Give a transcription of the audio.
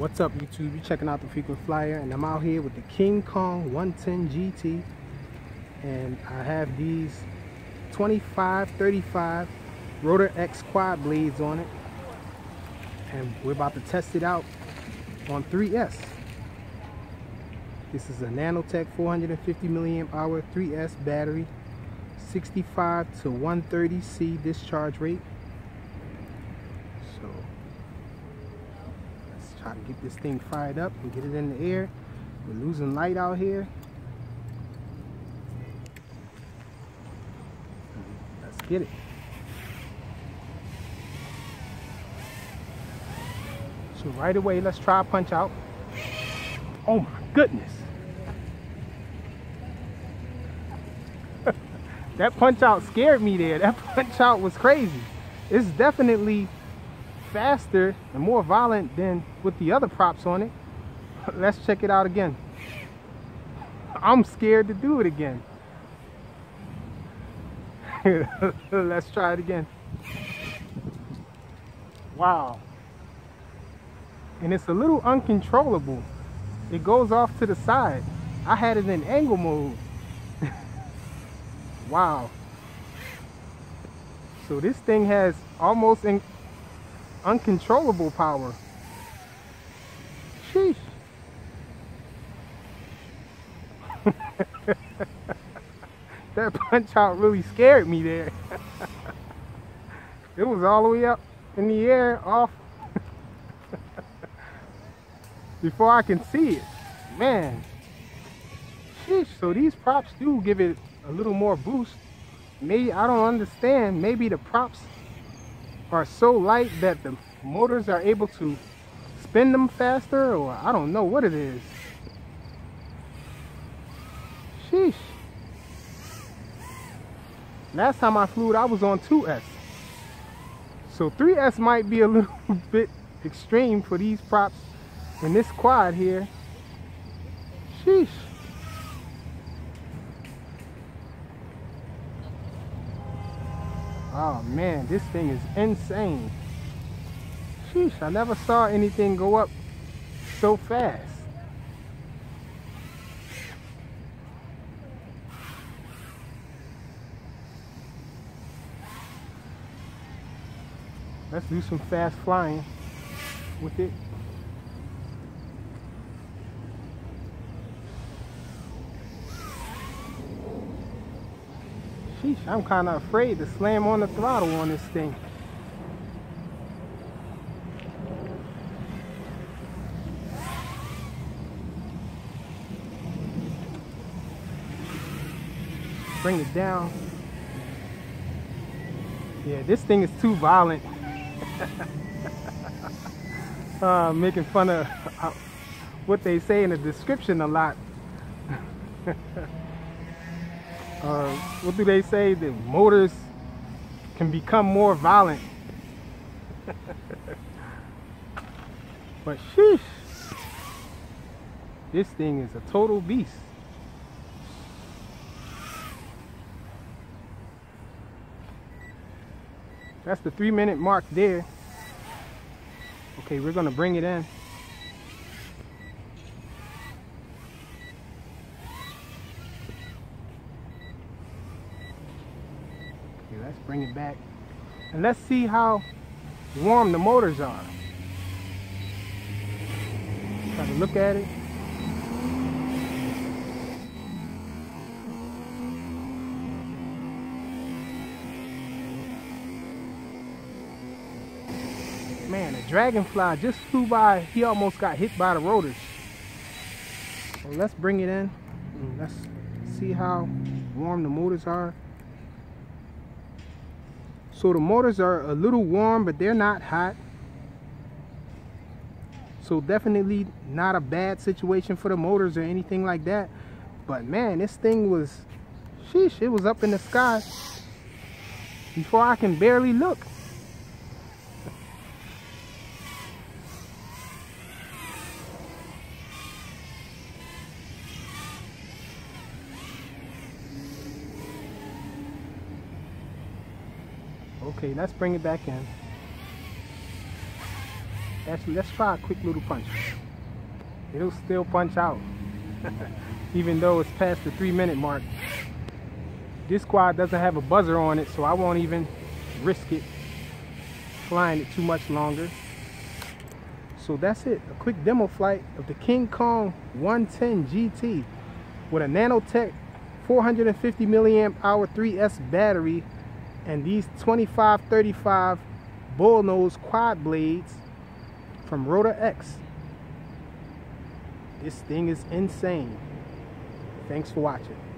What's up YouTube? You're checking out the Frequent Flyer and I'm out here with the King Kong 110 GT and I have these 25 35 Rotor X quad blades on it and we're about to test it out on 3S. This is a Nanotech 450 milliamp hour 3S battery 65 to 130 C discharge rate Try to get this thing fired up and get it in the air. We're losing light out here. Let's get it. So right away, let's try a punch out. Oh my goodness. that punch out scared me there. That punch out was crazy. It's definitely faster and more violent than with the other props on it. Let's check it out again. I'm scared to do it again. Let's try it again. Wow. And it's a little uncontrollable. It goes off to the side. I had it in angle mode. wow. So this thing has almost uncontrollable power. Sheesh. that punch out really scared me there. it was all the way up in the air off before I can see it. Man. Sheesh. So these props do give it a little more boost. Maybe, I don't understand. Maybe the props are so light that the motors are able to spin them faster or I don't know what it is. Sheesh. Last time I flew it, I was on 2S. So 3S might be a little bit extreme for these props in this quad here. Sheesh. Oh man, this thing is insane. Sheesh, I never saw anything go up so fast. Let's do some fast flying with it. Sheesh, I'm kind of afraid to slam on the throttle on this thing. Bring it down. Yeah, this thing is too violent. uh, making fun of what they say in the description a lot. uh, what do they say? The motors can become more violent. but sheesh, this thing is a total beast. That's the three minute mark there. Okay, we're gonna bring it in. Let's bring it back. And let's see how warm the motors are. Try to look at it. Man, a dragonfly just flew by. He almost got hit by the rotors. So let's bring it in. let's see how warm the motors are. So the motors are a little warm, but they're not hot. So definitely not a bad situation for the motors or anything like that. But man, this thing was, sheesh, it was up in the sky before I can barely look. Okay, let's bring it back in. Actually, let's try a quick little punch. It'll still punch out. Even though it's past the three minute mark. This quad doesn't have a buzzer on it, so I won't even risk it flying it too much longer. So that's it, a quick demo flight of the King Kong 110 GT with a Nanotech 450 milliamp hour 3S battery and these 2535 bullnose quad blades from Rotor X. This thing is insane. Thanks for watching.